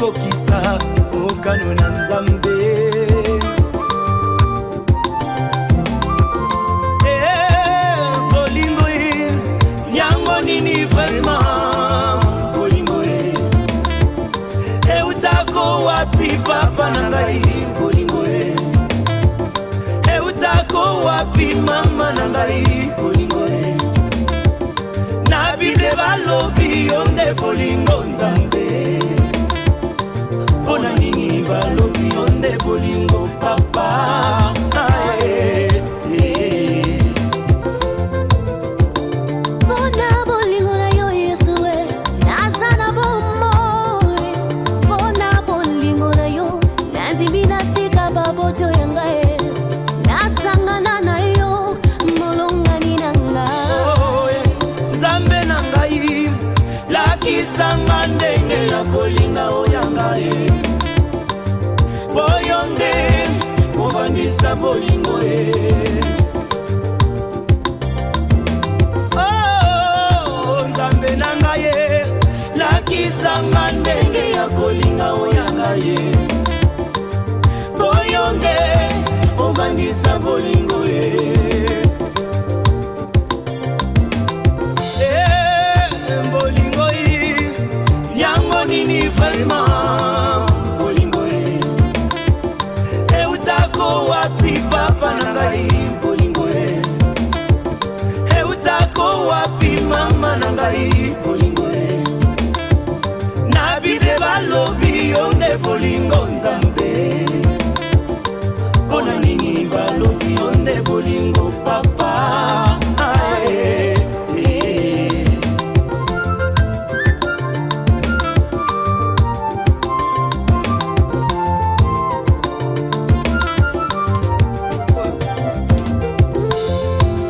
po tokokisa mokano na nzambe. Eh, bolingo e yango nini vraimen bolingo e. Eutako wapi papa na ngai? Bolingo e. Eutako wapi mama na ngai? Bolingo e. Na bide balobi yo nde bolingo nzambe yo nde obandisa bolingo e. Eh, bolingo ye yango nini vraimen bolingo ye eutako wapi papa na ngai bolingo ye eutako wapi mama na ngai bolingo ye na bible balobi yo nde bolingo nzambe balobi yo nde bolingo papa. Ae,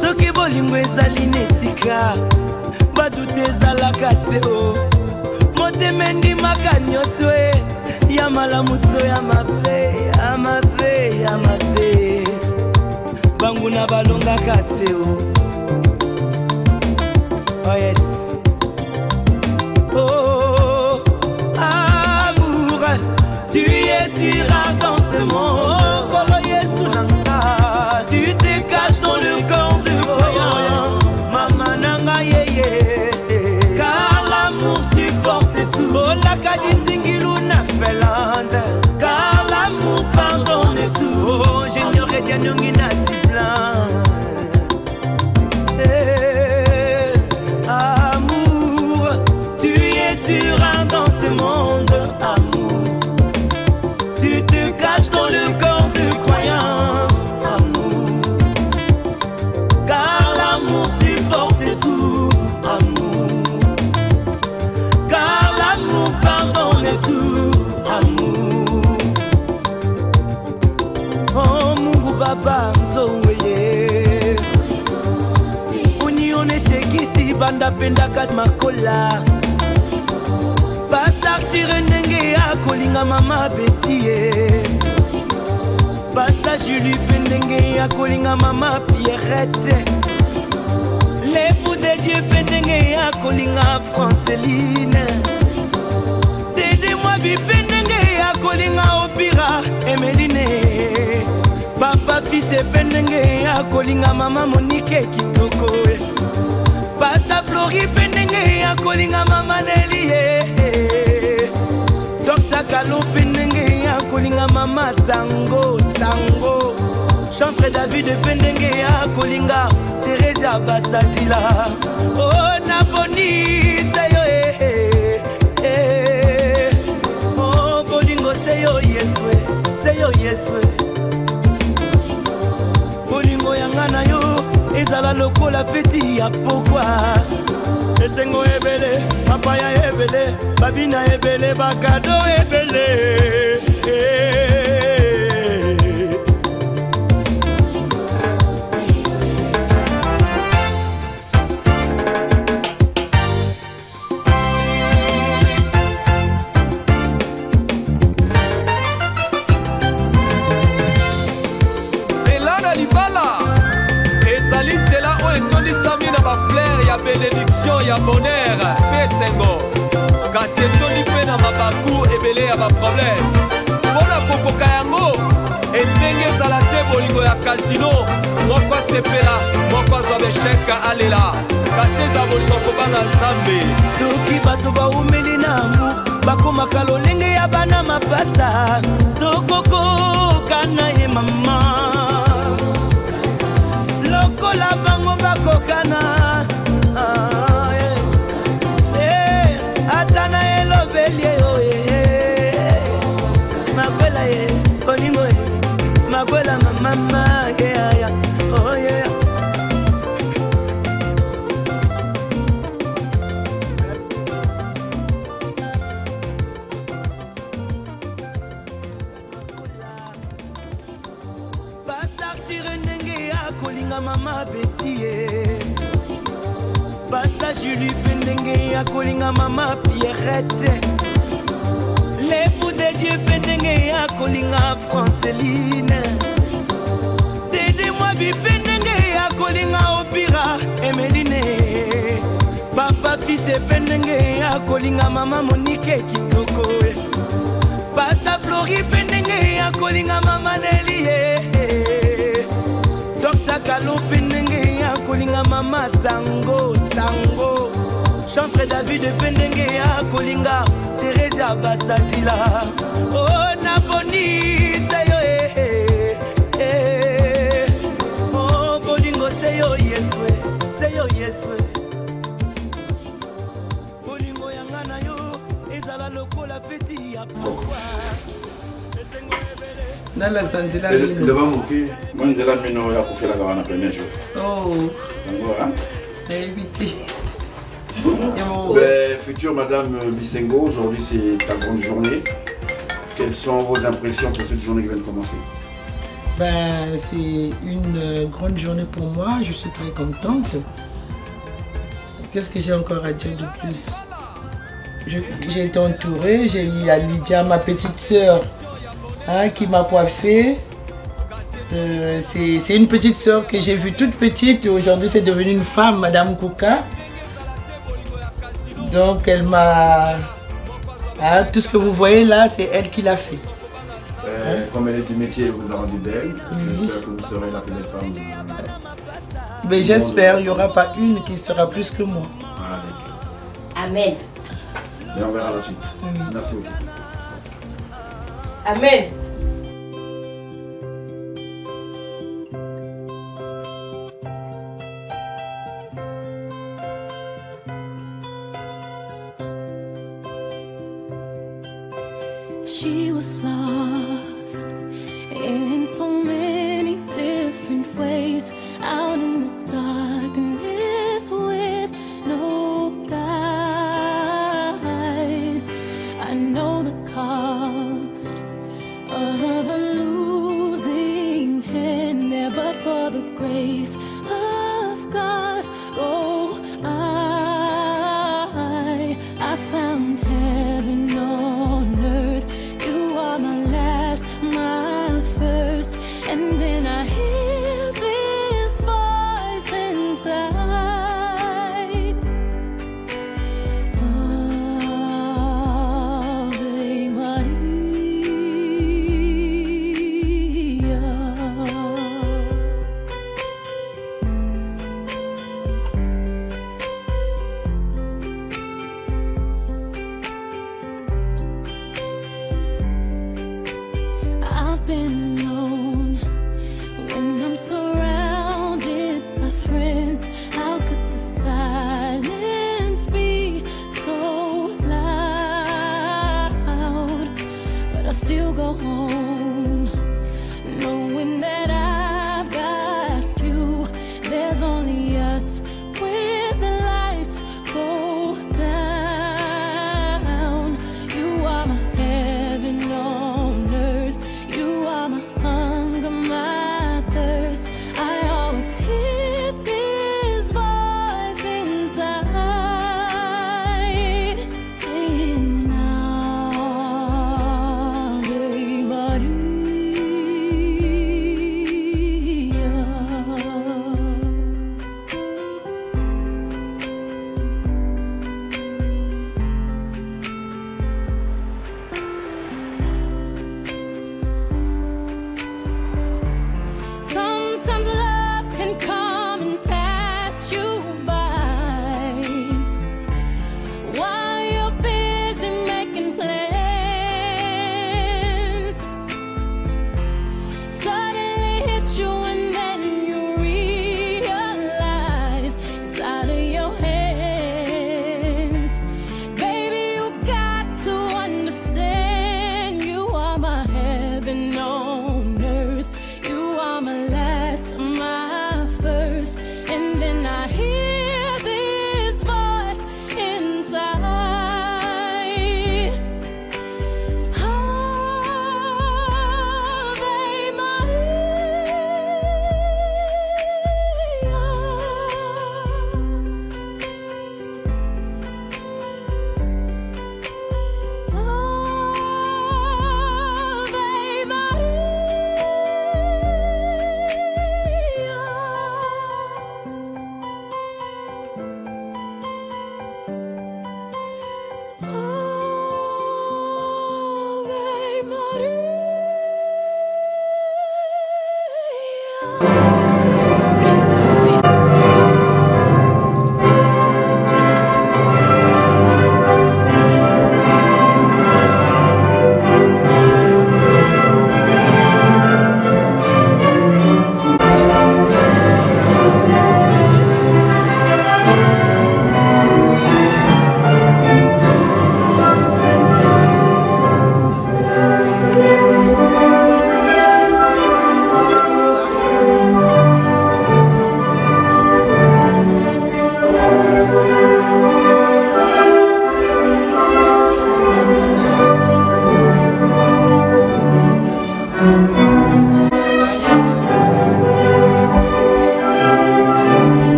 soki bolingo ezali na esika badute ezalaka te o. Motema endimaka nyonso e ya malamu to ya mabe ya mabe ya mabe banguna balongaka te o oh yes. Oh amour tu es si dans ce monde. Nga tu te caches dans le corps de voyant car l'amour supporte tout. Car l'amour pardonne tout. Oh j'ignorais dianyongi unioneshekisi banda pendaka makola. Basartire ndenge ya kolinga mama beti ye. Basa juli mpe ndenge ya kolinga mama pierrette. Lepu de dieu mpe ndenge ya kolinga franceline. Sede mwa bipe ndenge ya kolinga opira emeline. Papa fise mpe ndenge ya kolinga mama monike kitoko pata flori mpe ndenge akolinga mamaneli ye eh. dokta kalu mpe ndenge akolinga mama tango tango. Chantre david mpe ndenge akolinga terese ya basatila. O oh, naponisa yo e eh, eh, eh. oh, bolingo seyo yesu seyo yesu. Bolingo yanga na yo ezala lokola feti ya pokwa esengo ebele mapaya ebele babina ebele bakado ebele eh. Ya boner mpe esengo kasi etondi mpe na mabaku ebele ya baprobleme mpo na kokoka yango esengi ezala te bolingo ya kasino moko asepela moko azwa besheka alela. Kasi eza bolingo kobanga nzambe. Soki bato baumeli na mbu bakomaka lolenge ya bana mapasa. Tokokoka na ye mama. Lokola bango bakokana ya kolinga mama pierrette. Lepu de dieu mpe ndenge ya kolinga franceline. Sede mwabi mpe ndenge ya kolinga opira emeline. Papa fise mpe ndenge ya kolinga mama monike kitoko. Pata flori mpe ndenge ya kolinga mama nelie maître david mpe ndenge ya kolinga terese abasatila o oh, naponisa yo eh, eh, eh, o oh, bolingo seyo yesu seyo yesu bolingo yanga na yo ezala lokola feti ya nalakisa nzela minoleba moke mwa nzela mino. Ya kofelaka wana premier jour oh. yango ah. nayebi te. Ben, future Madame Bissengo, aujourd'hui c'est ta grande journée. Quelles sont vos impressions pour cette journée qui vient de commencer? Ben, c'est une euh, grande journée pour moi, je suis très contente. Qu'est-ce que j'ai encore à dire de plus? J'ai été entourée, j'ai eu à Lydia, ma petite sœur, hein, qui m'a coiffée. Euh, c'est c'est une petite sœur que j'ai vue toute petite, aujourd'hui c'est devenu une femme, Madame Kouka. Donc elle m'a... hein, tout ce que vous voyez là, c'est elle qui l'a fait. Euh, Comme elle est du métier, elle vous a rendu belle. J'espère que vous serez la première femme. de- Mais j'espère qu'il n'y aura pas une qui sera plus que moi. Voilà. Amen. Et on verra la suite. Merci beaucoup. Amen. She was lost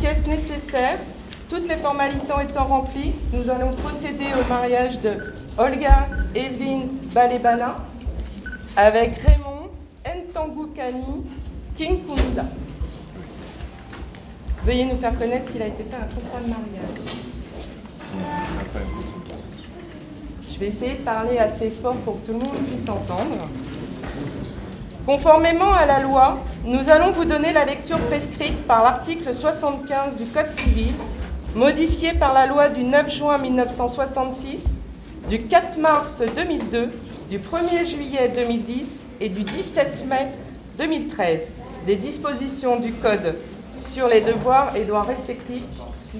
pièces nécessaires. Toutes les formalités étant remplies, nous allons procéder au mariage de Olga Evelyne Balebana avec Raymond Ntangukani Kinkunda. Veuillez nous faire connaître s'il a été fait un contrat de mariage. Je vais essayer de parler assez fort pour que tout le monde puisse entendre. Conformément à la loi, nous allons vous donner la lecture prescrite par l'article 75 du Code civil, modifié par la loi du 9 juin 1966, du 4 mars 2002, du 1er juillet 2010 et du 17 mai 2013, des dispositions du Code sur les devoirs et droits respectifs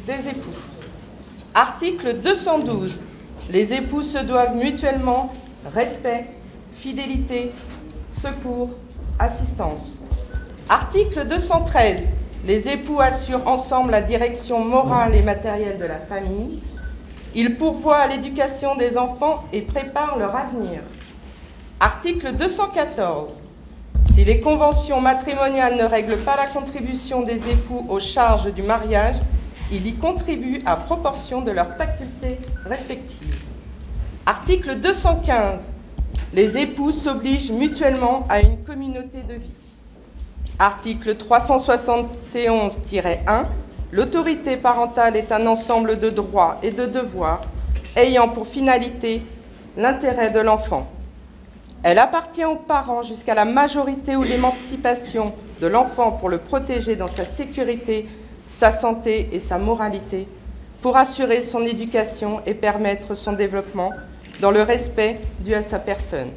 des époux. Article 212. Les époux se doivent mutuellement respect, fidélité, secours, assistance. Article 213. Les époux assurent ensemble la direction morale et matérielle de la famille. Ils pourvoient à l'éducation des enfants et préparent leur avenir. Article 214. Si les conventions matrimoniales ne règlent pas la contribution des époux aux charges du mariage, ils y contribuent à proportion de leurs facultés respectives. Article 215. Les époux s'obligent mutuellement à une communauté de vie. Article 371-1. L'autorité parentale est un ensemble de droits et de devoirs ayant pour finalité l'intérêt de l'enfant. Elle appartient aux parents jusqu'à la majorité ou l'émancipation de l'enfant pour le protéger dans sa sécurité, sa santé et sa moralité, pour assurer son éducation et permettre son développement dans le respect dû à sa personne.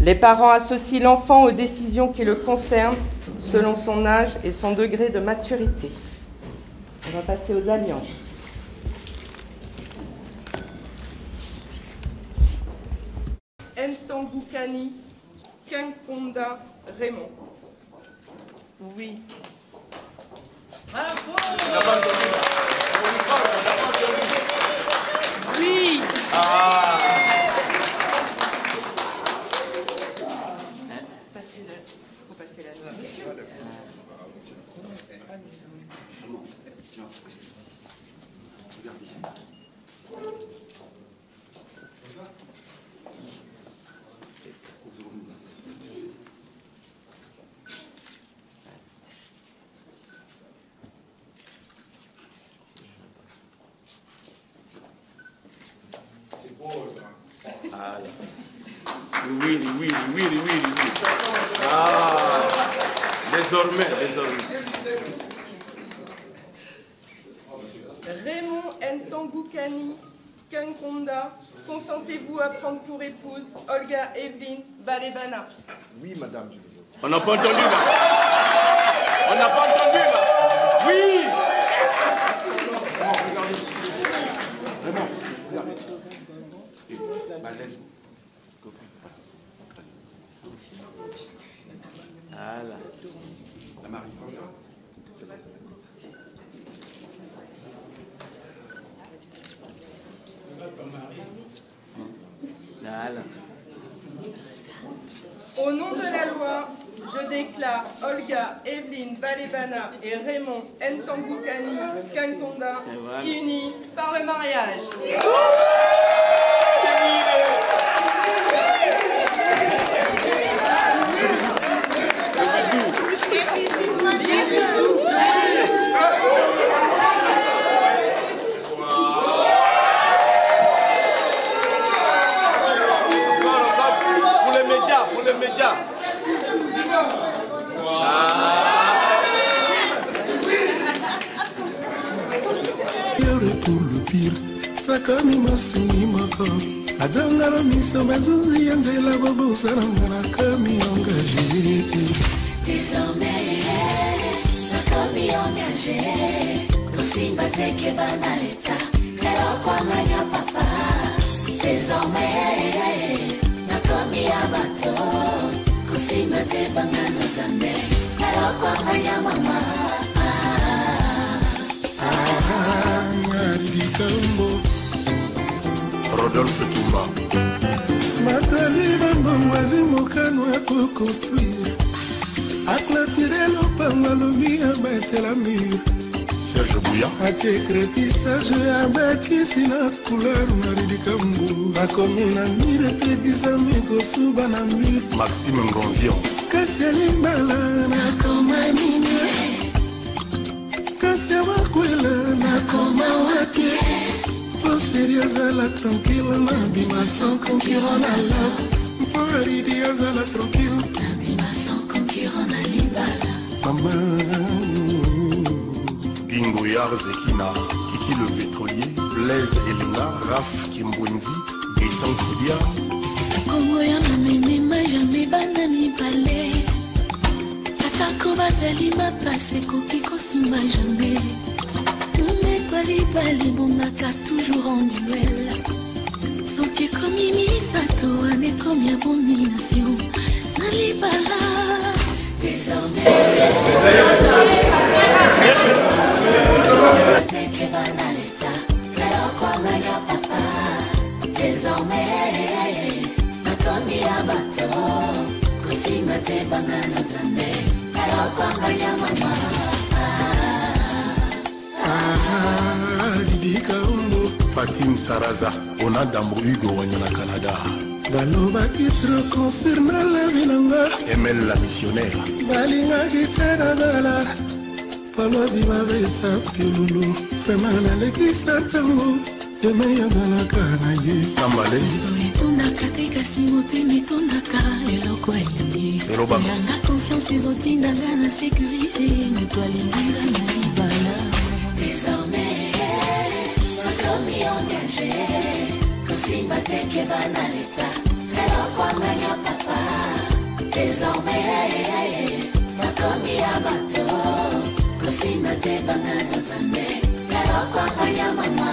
Les parents associent l'enfant aux décisions qui le concernent selon son âge et son degré de maturité. On va passer aux alliances. Ntangukani Kinkonda Raymond. Oui. Oui. 啊。Oui, oui, oui, oui, oui, oui. Ah, désormais, désormais. Raymond Ntangoukani Kankonda, consentez-vous à prendre pour épouse Olga Evelyn Balebana Oui, madame. On n'a pas entendu là. On n'a pas entendu là. Oui. Vraiment, regardez. Et, bah. Voilà. La Marie. Au nom de la loi, je déclare Olga Evelyn Balebana et Raymond Ntangoukani Kankonda unis par le mariage. Sakami masuni moko adangala miso bazuzi ya nzela bobosananga nakami engagé. Désormais, nakomi engagé. Kosimba teke bana leta elokwanganya papa. Désormais nakomi ya bato. Kosimba te bangano zambe elokwanganya mama. Likambo rodolphe tumba. Matali bambongo azi mokano akoconstruire aclatire lopango alobi abatela mire. Serge buya atie kredi stage abakisi na couleur na lidikambu bakomi na mire epekisami kosuba na mire. Maxime ngonzion kasi alimbala nakomanine kasi awakwela nakoma wapie mpo sheri azala tranquille nabima sans concurrent na love. Mpo aridi azala tranquille. Nabima sans concurrent na libala. Mama. Gingo yar zekina kiki le pétrolier blaise elinga raf kimbwenzi gaitan kodia kongo ya mamemema jamai bana mibale. Atako bazali maplase ekoki kosimba jamai meko libala ebongaka toujours en duel. Soki ekomi misato wana ekomi abomination na libala désormais bana leta elokwanganya papa désormais nakomi ya bato kosimba te bangana nzambe elokwanganya mama lidikambo patim saraza ona dambo hugo wanya na canada. Balobaki tro concert na levi nanga emel la missionnaire. Balingaki te na bala balobi babeta pilulu. Vrema nalekisa ntango eme yazalaka na ye sambale so etondaka te kasi motema etondaka eloko elingi Eloba. yanga conscience ezotindanga na sécurise moto alinginga na libala nakomi engagé kosimba teke bana leta elokwanganya papa désormais nakomi ya bato kosimba te bangana nzambe elokwanganya mama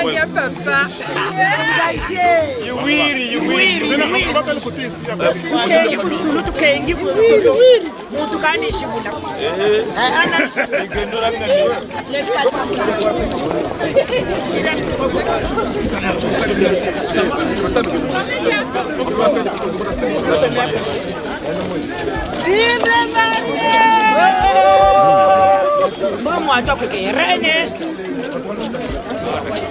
Kufanya papa. Yuwiri, a toque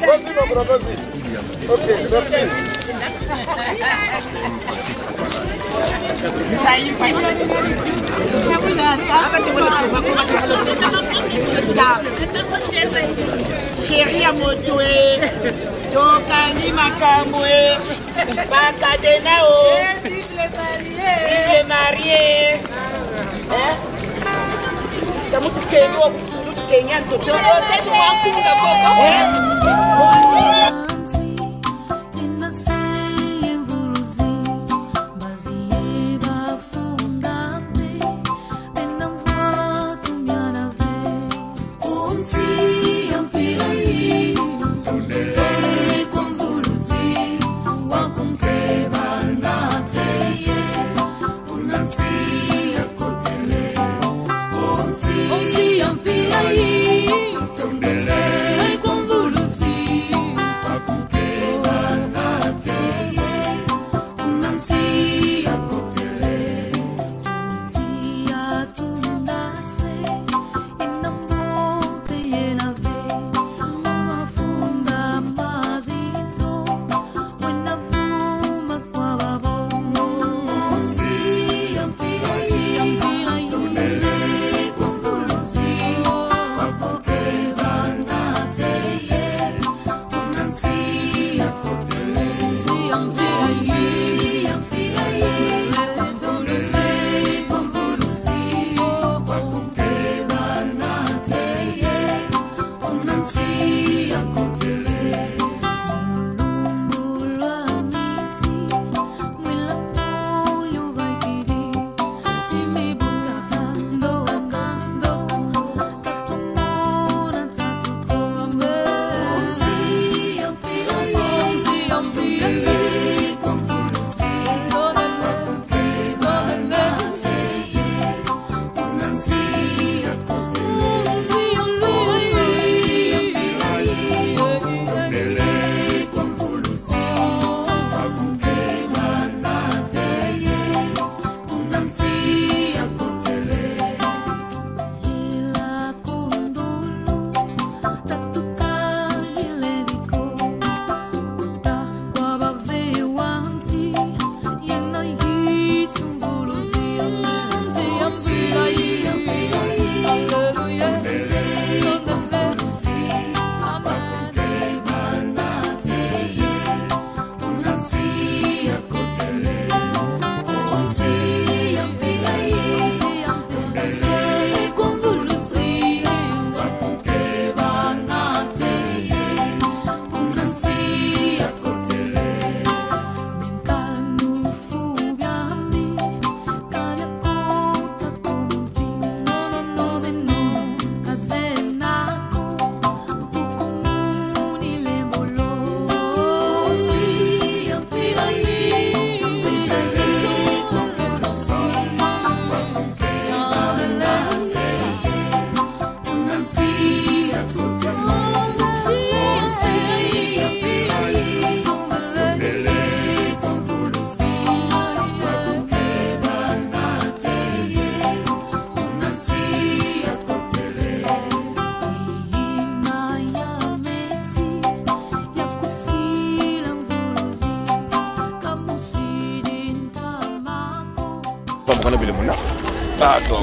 Vas-y, mon bras, vas-y. Ok, merci. Chérie ya moto e tokani makambo e bakadena o vive marie tamutu kengi wa kusulu Kenyan to tell.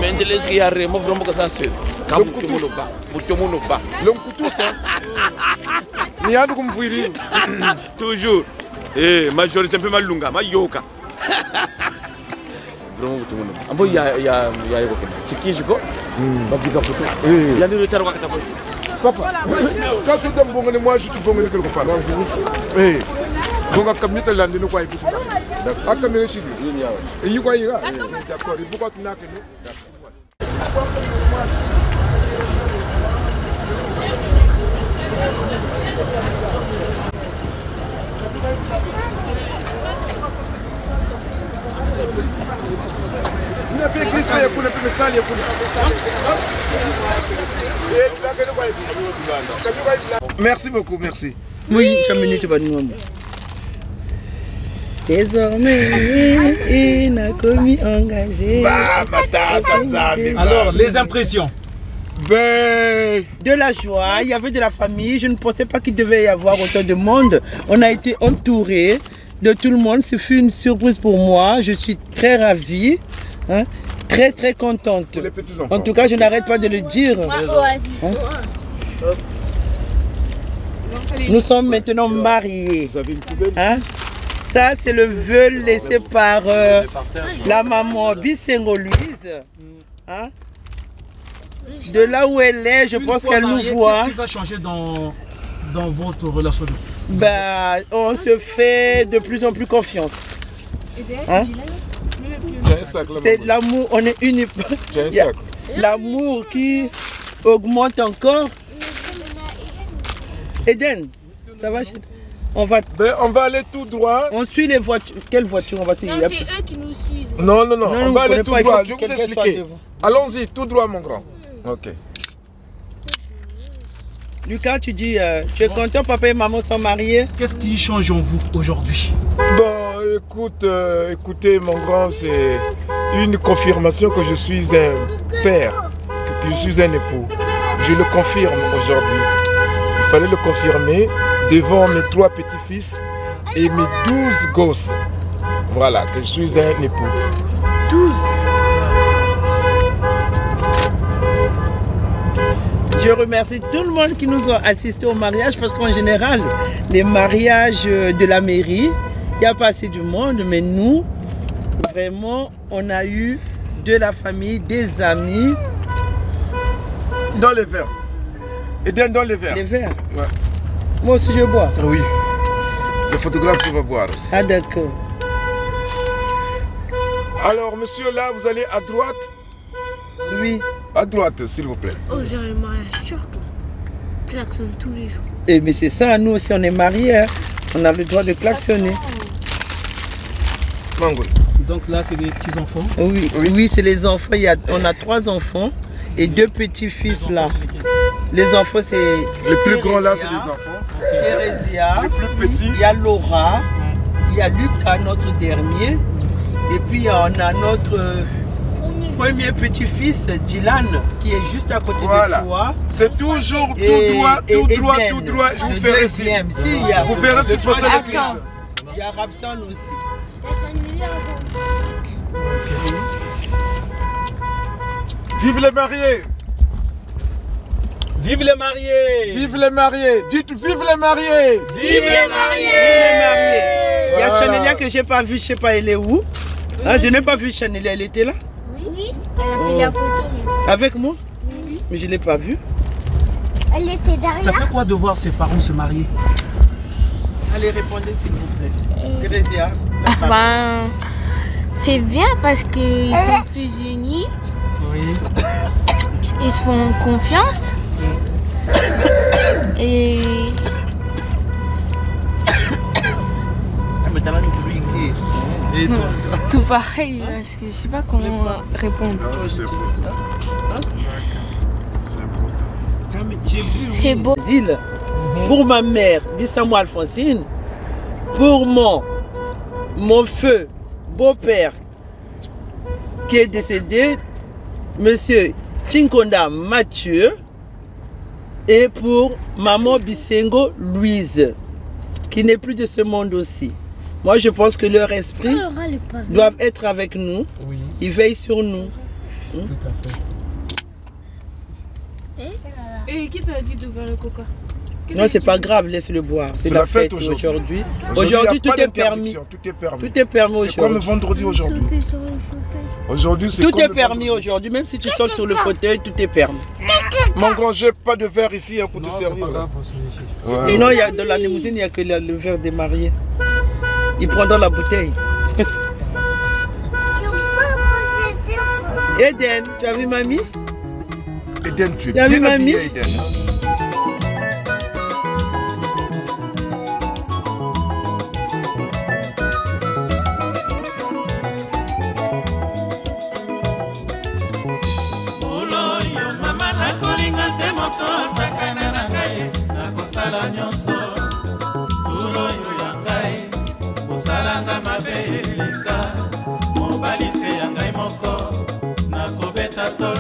mendelezi ki yare eh, mo vraiment que ça c'est kabuti munuba buti munuba lonkutusa ni yandu kumvuiri toujours. Eh majorité mpe malunga mayoka. Vraiment buti munuba ambo ya ya ya yoko kena chikinji ko? Hmm. Babuka foto. Eh. Yani retard wakata ko papa. Quand tu donnes bongo moi je te bongo quelque part eh. Bongo akamita landini kwa ifutu akamira shidi eyi kwa ira. D'accord. Ibuka tunakene d'accord. Merci beaucoup, merci. Oui, tu as minute baningomo. Désormais, il a commis engagé. Bah. Alors, les impressions ben... De la joie, il y avait de la famille. Je ne pensais pas qu'il devait y avoir autant de monde. On a été entouré de tout le monde. Ce fut une surprise pour moi. Je suis très ravie. hein, Très très contente. En tout cas, je n'arrête pas de le dire. Hein. Nous sommes maintenant mariés. Hein? Ça, c'est le vœu laissé par euh, la maman Bissengo Louise. Hein? De là où elle est, je Une pense qu'elle nous voit. Qu'est-ce qui va changer dans, dans votre relation? Ben, on se fait de plus en plus confiance. Hein? C'est de l'amour, on est unis. L'amour qui augmente encore. Eden, ça va? Chez- On va. Ben, on va aller tout droit. On suit les voitures. Quelle voiture on va suivre? Non, Il y a- c'est eux qui nous suivent. Non, non, non, Non, on va aller tout pas, droit. Je vais vous expliquer. Allons-y, tout droit, mon grand. Ok. Lucas, tu dis, euh, tu es content, papa et maman sont mariés? Qu'est-ce qui change en vous aujourd'hui? Bon, écoute, euh, écoutez, mon grand, c'est une confirmation que je suis un père, que je suis un époux. Je le confirme aujourd'hui. Il fallait le confirmer devant mes trois petits-fils et mes douze gosses. Voilà, que je suis un époux. 12. Je remercie tout le monde qui nous a assistés au mariage parce qu'en général, les mariages de la mairie, il n'y a pas assez du monde, mais nous, vraiment, on a eu de la famille, des amis. Dans les verres. Et bien dans les verres. Les verres Ouais. Moi aussi, je bois. Oui. Le photographe, tu vas boire aussi. Ah, d'accord. Alors, monsieur, là, vous allez à droite? Oui. À droite, s'il vous plaît. Oh, genre le mariage turc. là. Klaxonne tous les jours. Et mais c'est ça, nous aussi, on est mariés. hein. On a le droit de klaxonner. Donc là, c'est des petits-enfants? Oui, oui, c'est les enfants. Il y a, on a trois enfants et deux petits-fils là. Les enfants, c'est. Le plus grand là, c'est les enfants. Thérésia. Le plus petit. Il y a Laura. Il y a Lucas, notre dernier. Et puis on a notre euh, premier petit-fils, Dylan, qui est juste à côté Voilà. de toi. C'est toujours tout Et- droit, et tout droit, Eden, tout droit. Je vous deuxième. Si, il y a- Vous verrez de toute façon l'église. Il y a Rapson aussi. Vive les mariés Vive les mariés Vive les mariés Dites vive les mariés Vive les mariés Vive les mariés Il y a Voilà. Chanelia que j'ai pas vu, je sais pas elle est où? Hein, je n'ai pas vu Chanelia, elle était là? Oui. Elle a fait la photo. mais- Avec moi? Mais je l'ai pas vue. Elle était derrière. Ça fait quoi de voir ses parents se marier? Allez, répondez s'il vous plaît. Thérésia. Ah, ben, c'est bien parce qu'ils sont plus unis, Oui. ils se font confiance. Et tout pareil, parce que je sais pas comment répondre. C'est beau. Zile. Pour ma mère, Bissamo Alphonsine. Pour mon, mon feu, beau-père, qui est décédé, monsieur Tinkonda Mathieu. Et pour maman Bissengo Louise, qui n'est plus de ce monde aussi. Moi, je pense que leur esprit doivent être avec nous. il veille sur nous. Tout à fait. Et qui t'a dit d'ouvrir le coca? Non, c'est pas grave, laisse le boire. C'est la, fête aujourd'hui. Aujourd'hui, Aujourd'hui, tout est permis. Tout est permis. Tout est permis C'est comme aujourd'hui. vendredi aujourd'hui. Aujourd'hui, c'est Tout comme est permis aujourd'hui, même si tu sautes sur le fauteuil, tout est permis. Mon grand, j'ai pas de verre ici hein, pour te servir. là. Ouais. Sinon, il y a de la limousine, il n'y a que le, le verre des mariés. Il prend dans la bouteille. Eden, tu as vu mamie? Eden, tu es Tu as vu bien mamie? habillé, Eden. a the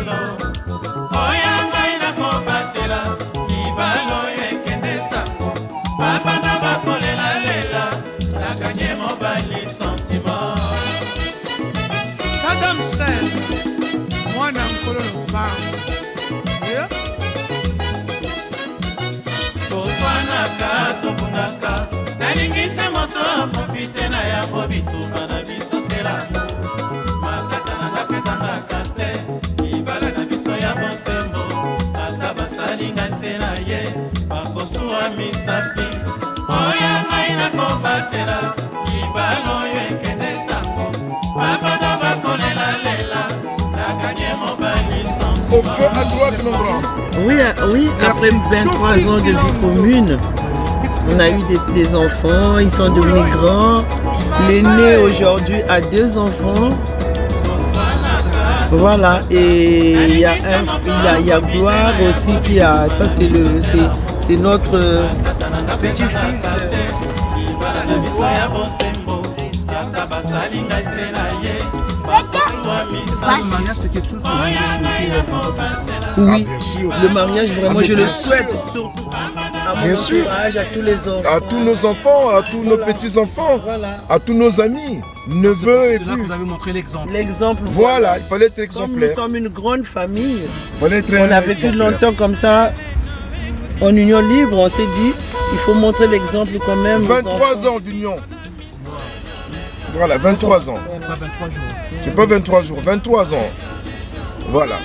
misapi ngai nakobatela libala oyo ekende sango nakanye mobali. Oui, oui après 23 ans de vie commune, on a eu des, des enfants, ils sont devenus grands. L'aîné aujourd'hui a deux enfants. Voilà, et il y a, un, il y a, y a Gloire aussi qui a, ça c'est le, c'est, c'est notre euh, petit-fils. vous Oui, Ah, le mariage vraiment, Ah, je le bien souhaite sûr. surtout à mon Bien sûr. à tous les enfants. À tous nos enfants, à tous nos petits-enfants, à tous nos amis, neveux et C'est là que tout. vous avez montré l'exemple. L'exemple. Voilà, il fallait être Comme exemplaire. nous sommes une grande famille, Fallait être on a vécu longtemps comme ça, en union libre, on s'est dit, il faut montrer l'exemple quand même. aux 23 enfants. ans d'union. Voilà, 23 ans. C'est pas 23 jours. C'est pas 23 jours, 23 ans. Voilà.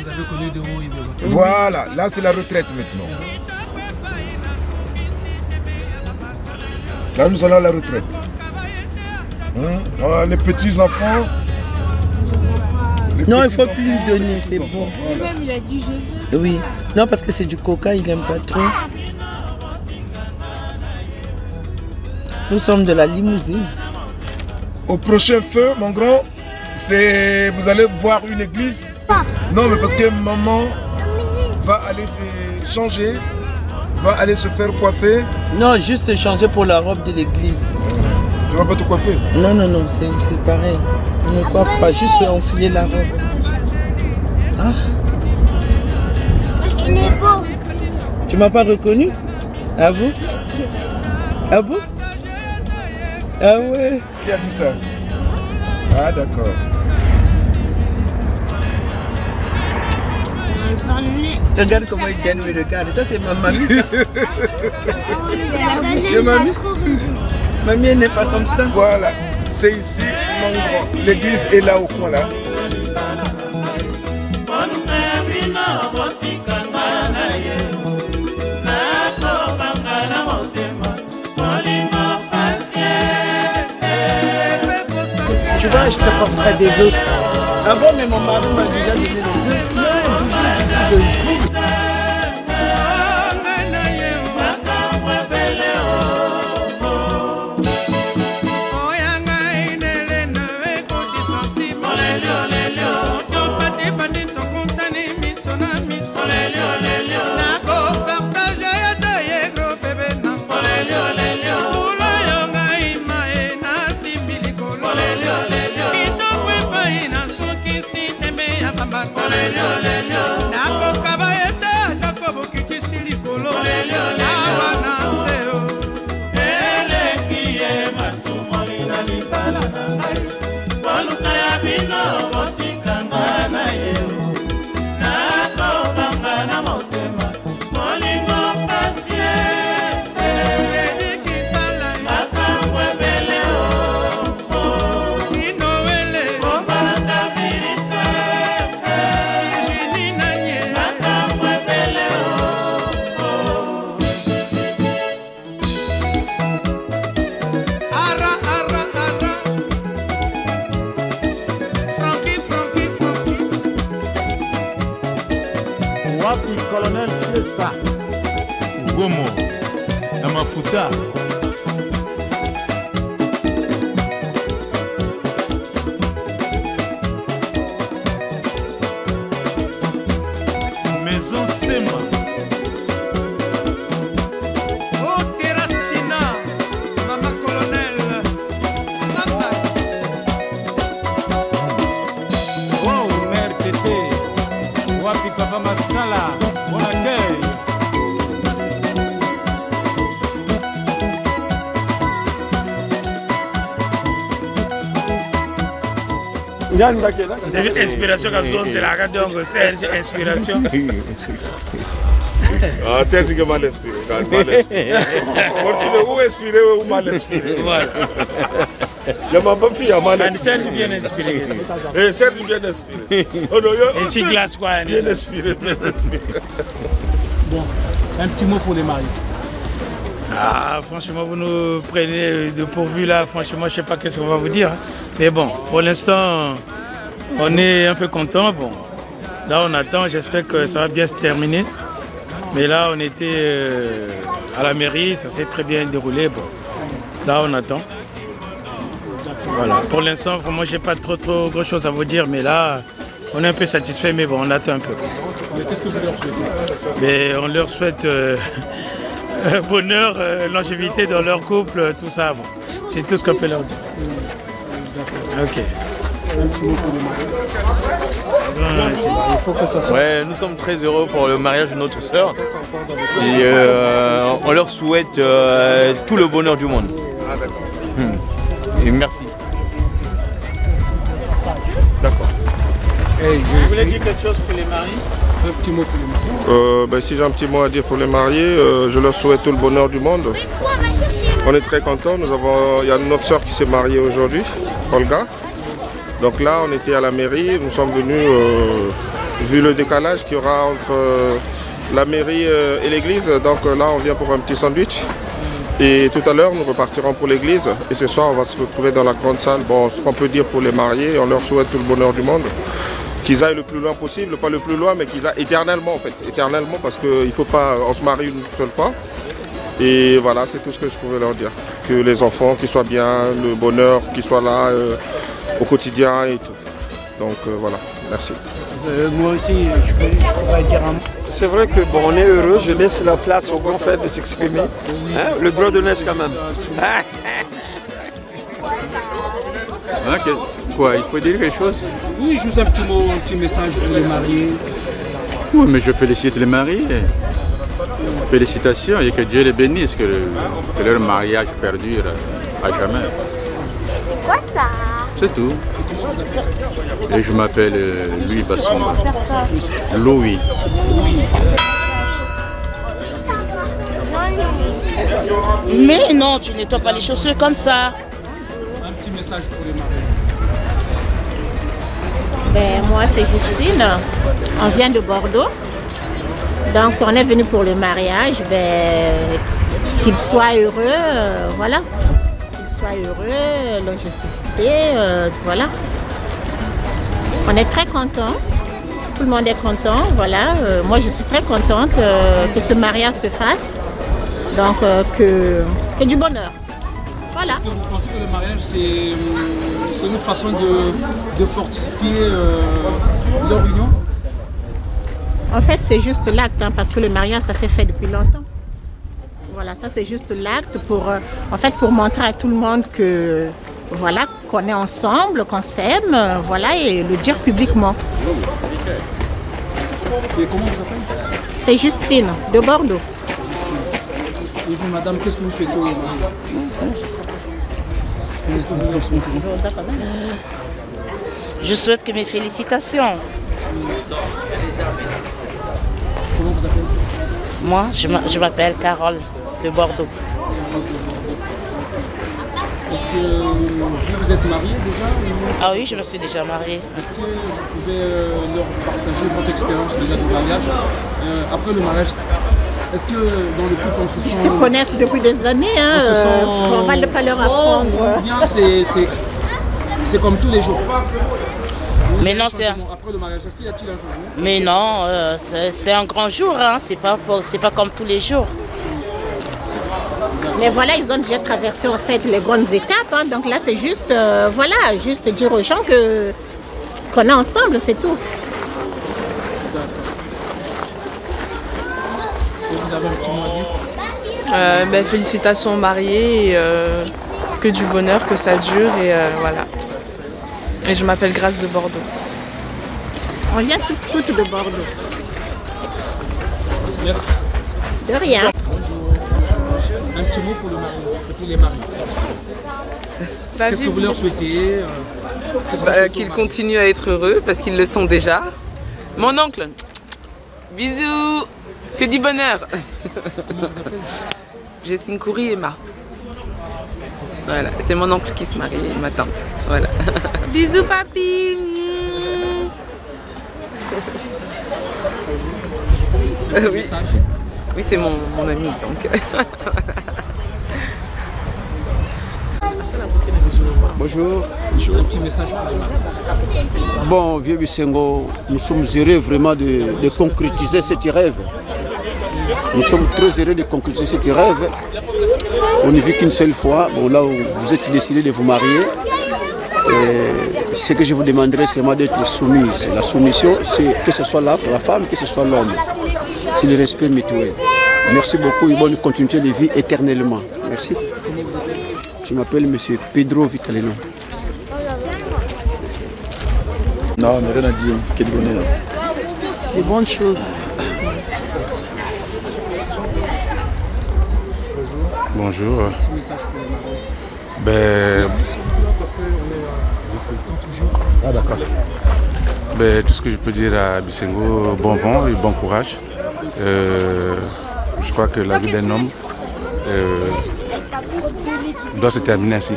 Vous avez connu de hauts et de bas. Voilà, là c'est la retraite maintenant. Là nous allons à la retraite. Hein? Ah, les petits-enfants. les Non, il ne faut plus lui donner, c'est les bon. Lui-même, il a dit je veux. Oui, non, parce que c'est du coca, il n'aime pas trop. Nous sommes de la limousine. Au prochain feu, mon grand, c'est vous allez voir une église. Non, mais parce que maman va aller se changer, va aller se faire coiffer. Non, juste se changer pour la robe de l'église. Tu vas pas te coiffer Non, non, non, c'est pareil. On ne coiffe pas, juste enfiler la robe. Ah, Il est beau. tu m'as pas reconnu Ah bon Ah bon Ah ouais Qui a vu ça Ah d'accord. Regarde comment il gagne, me regarde. Ça, c'est ma mamie. C'est mamie Mamie, elle n'est pas comme ça. Voilà, c'est ici, mon grand. L'église est là au coin là. Tu vois, je te porterai des vœux. Ah bon, mais mon mari m'a déjà donné des vœux. mma inspiration kazonzelaka donc serge inspiration Ah, Serge qui mal inspiré. mal inspiré. Où inspiré ou mal inspiré? Voilà. Il y a ma bonne fille, à mal And Serge bien inspiré. Eh, Serge bien inspiré. Oh, non, yo- Et si glace quoi Bien inspiré, bien inspiré. Bon, un petit mot pour les maris. Ah, franchement, vous nous prenez de pourvu là. Franchement, je sais pas qu'est-ce qu'on va vous dire. hein. Mais bon, pour l'instant, on est un peu content. Bon, là, on attend. J'espère que ça va bien se terminer. Mais là, on était euh, à la mairie. Ça s'est très bien déroulé. Bon, là, on attend. Voilà. Pour l'instant, vraiment, j'ai pas trop, trop grand chose à vous dire. Mais là, on est un peu satisfait. Mais bon, on attend un peu. Mais Qu'est-ce que vous leur souhaitez? Mais on leur souhaite euh, bonheur, euh, longévité dans leur couple, euh, tout ça. Bon. C'est tout ce qu'on peut leur dire. Ok. Ouais, nous sommes très heureux pour le mariage de notre sœur. Et euh, on leur souhaite euh, tout le bonheur du monde. Hmm. Et merci. Vous voulez dire quelque chose pour les maris Un petit mot pour les maris. Euh, ben, si j'ai un petit mot à dire pour les mariés, euh, je leur souhaite tout le bonheur du monde. On est très contents. Nous avons, il y a notre soeur qui s'est mariée aujourd'hui, Olga. Donc là, on était à la mairie. Nous sommes venus, euh, vu le décalage qu'il y aura entre euh, la mairie euh, et l'église. Donc là, on vient pour un petit sandwich. Et tout à l'heure, nous repartirons pour l'église. Et ce soir, on va se retrouver dans la grande salle. Bon, ce qu'on peut dire pour les mariés, on leur souhaite tout le bonheur du monde. Qu'ils aillent le plus loin possible, pas le plus loin, mais qu'ils aillent éternellement en fait. Éternellement, parce qu'il ne faut pas, on se marie une seule fois. Et voilà, c'est tout ce que je pouvais leur dire. Que les enfants, qu'ils soient bien, le bonheur, qu'ils soient là euh, au quotidien et tout. Donc euh, voilà, merci. moi aussi, je peux- dire un mot. C'est vrai que bon, on est heureux, je laisse la place au grand frère de s'exprimer. Hein, le droit de naissance quand même. Ah. Quoi, il faut dire quelque chose Oui, juste un petit mot, un petit message pour les mariés. Oui, mais je félicite les mariés. Félicitations et que Dieu les bénisse, que, le- que leur mariage perdure à jamais. C'est quoi ça? C'est tout. Et je m'appelle euh, Louis Bassomba. Louis. Mais non, tu nettoies pas les chaussures comme ça. Un petit message pour les mariés. Ben, moi, c'est Justine. On vient de Bordeaux. Donc, on est venu pour le mariage. Ben, qu'il soit heureux, euh, voilà. Qu'il soit heureux, longévité, euh, voilà. On est très contents. Tout le monde est content, voilà. Euh, moi, je suis très contente que ce mariage se fasse. Donc, que, que du bonheur. Voilà. Pensez que le mariage, c'est c'est une façon de, de fortifier euh, leur union En fait, c'est juste l'acte, hein, parce que le mariage, ça s'est fait depuis longtemps. Voilà, ça c'est juste l'acte pour, euh, en fait, pour montrer à tout le monde que, voilà, qu'on est ensemble, qu'on s'aime, euh, voilà, et le dire publiquement. Et comment vous appelez C'est Justine de Bordeaux. Et vous, madame, qu'est-ce que vous souhaitez mariés Qu'est-ce que vous leur souhaitez Je souhaite que mes félicitations. Comment vous appelez Moi, je m'a- je m'appelle Carole de Bordeaux. Est-ce que vous, êtes marié déjà Ah oui, je me suis déjà mariée. Est-ce que vous pouvez euh, leur partager votre expérience déjà du mariage? Euh, Après le mariage, est-ce que dans le couple on se Ils sent... se connaissent depuis des années, hein, On se sent- euh, on va ne pas leur apprendre. C'est- c'est c'est comme tous les jours Mais non, c'est un- Après le mariage, est-ce qu'il y a-t-il un changement? Mais non, euh, c'est c'est un grand jour, hein. c'est pas, pas comme tous les jours. Mais voilà, ils ont déjà traversé en fait les grandes étapes. hein. Donc là, c'est juste, euh, voilà, juste dire aux gens que qu'on est ensemble, c'est tout. Et vous avez un petit mot à dire Euh, ben, félicitations aux mariés et euh, que du bonheur, que ça dure et euh, voilà. Et je m'appelle Grâce de Bordeaux. On vient tous toutes de Bordeaux. Merci. De rien. Un petit mot pour le mari, pour les maris. Bah, Qu'est-ce que vous leur souhaitez Bah, qu'ils continuent à être heureux parce qu'ils le sont déjà. Mon oncle, bisous, que du bonheur. Jessine Coury Emma. Voilà, c'est mon oncle qui se marie et ma tante. Voilà. Bisous, papy. Euh, oui, oui c'est mon, mon ami donc. Bonjour. Un petit message pour les maris. Bon, vieux Bissengo, nous sommes heureux vraiment de, de concrétiser cet rêve. Nous sommes très heureux de concrétiser cet rêve. On ne vit qu'une seule fois. Bon, là où vous êtes décidé de vous marier, et ce que je vous demanderai, c'est vraiment d'être soumise. La soumission, c'est que ce soit la, la femme, que ce soit l'homme. C'est le respect mutuel. Merci beaucoup et bonne continuité de vie éternellement. Merci. Je m'appelle M. Pedro Vitalino. Non, mais rien à dire. Quel bonheur. Des bonnes choses. Bonjour. Petit message pour les maris. Ben, ah, d'accord. Ben, tout ce que je peux dire à Bissengo, bon vent et bon courage. Euh, je crois que la vie d'un homme euh, doit se terminer ainsi.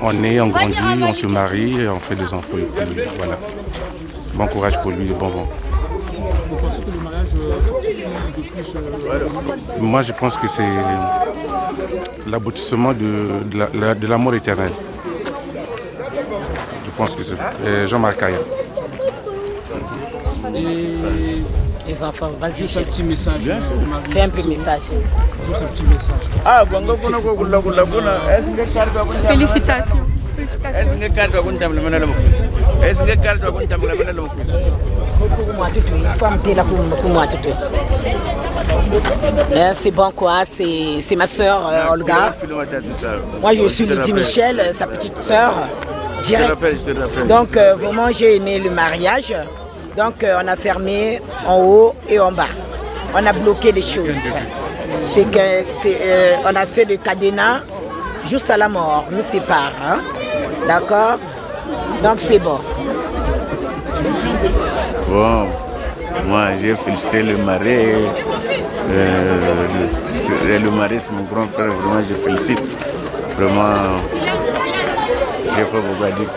On est, on grandit, on se marie, et on fait des enfants. Et puis, voilà. Bon courage pour lui et bon vent. Vous pensez que le mariage euh, fortifie de plus Moi, je pense que c'est l'aboutissement de, de la- la- de l'amour éternel. Je pense que c'est euh, Jean-Marc Caillard. Et Les enfants, vas-y, juste un petit message. Fais un peu message. Juste un petit message. Ah, bongo kuna ko kula kula kuna. Est-ce que karto kun Félicitations. Félicitations. Euh, c'est bon quoi, c'est ma soeur Olga. Moi je suis Lydie Michel, euh, sa petite soeur. Direct. Donc euh, vraiment j'ai aimé le mariage. Donc euh, on a fermé en haut et en bas. On a bloqué les choses. C'est euh, on a fait le cadenas juste à la mort, nous sépare. hein. D'accord? Donc c'est bon. Bon, moi j'ai félicité le mari. Euh, le, le mari c'est mon grand frère, vraiment je félicite. Vraiment, j'ai pas beaucoup à dire.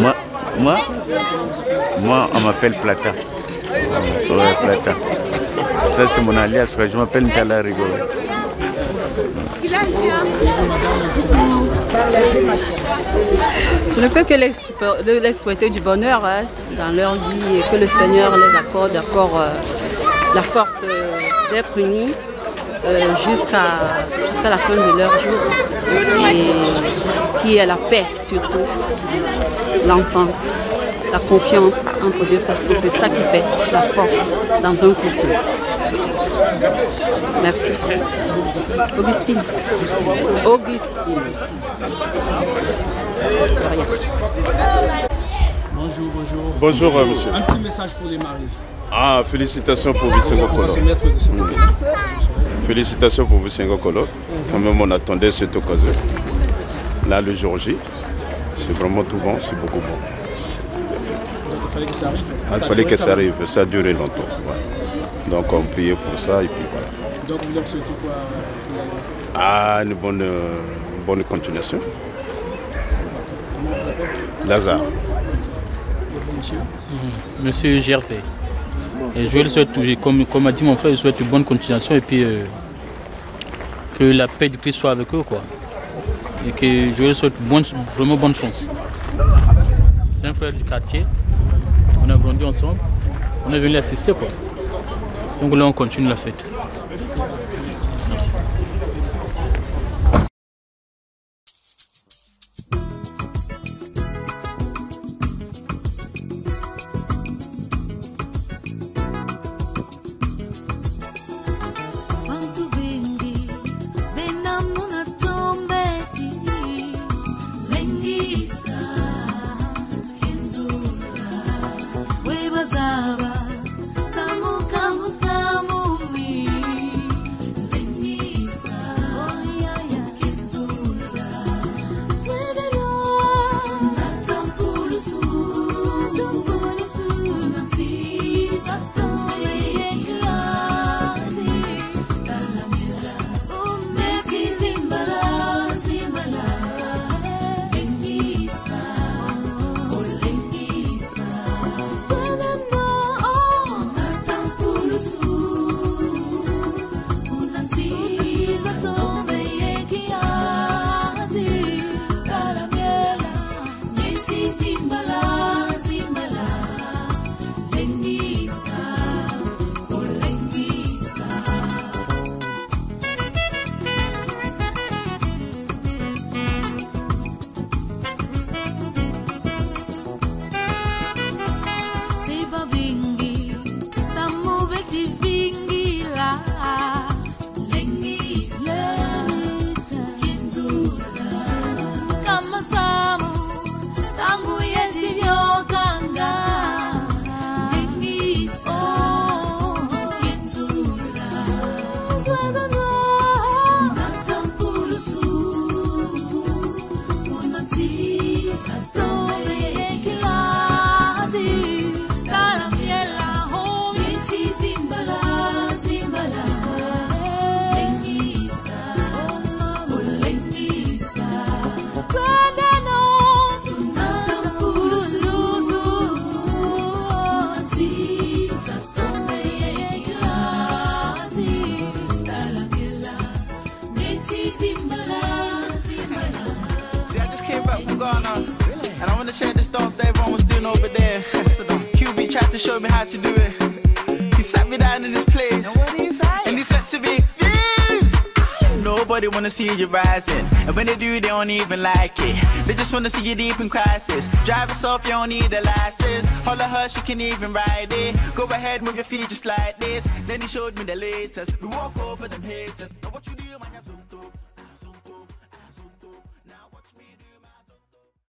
Moi, moi, moi on m'appelle Plata. Ouais, Plata. Ça c'est mon alias, je m'appelle Ntala. Je ne peux que les, souhaiter du bonheur hein, dans leur vie et que le Seigneur les accorde encore euh, la force euh, d'être unis euh, jusqu'à la fin de leur jour et qui est la paix surtout, l'entente, la confiance entre deux personnes. C'est ça qui fait la force dans un couple. Merci. Augustine. Augustine. Bonjour, bonjour. Bonjour, euh, monsieur. Un petit message pour les maris. Ah, félicitations pour Vicengo ce côté. Félicitations pour Vicengo Kolo. Quand même, on attendait cette occasion. Là, le jour J, c'est vraiment tout bon, c'est beaucoup bon. Il fallait que ça arrive. Ah, il fallait que ça arrive, ça a duré longtemps. ouais. Donc on priait pour ça et puis voilà. Donc vous leur souhaitez quoi euh, Ah, une bonne, une bonne continuation. Lazare. Mmh. Monsieur Gervais. Et je lui souhaite, comme, comme a dit mon frère, je souhaite une bonne continuation et puis euh, que la paix du Christ soit avec eux. quoi. Et que je lui souhaite bonne, vraiment bonne chance. C'est un frère du quartier. On a grandi ensemble. On est venu l'assister. quoi. Donc là, on continue la fête. see you rising. And when they do, they don't even like it. They just wanna see you deep in crisis. Drive us off, you don't need a license. Holler her, she can even ride it. Go ahead, move your feet just like this. Then he showed me the latest. We walk over them haters.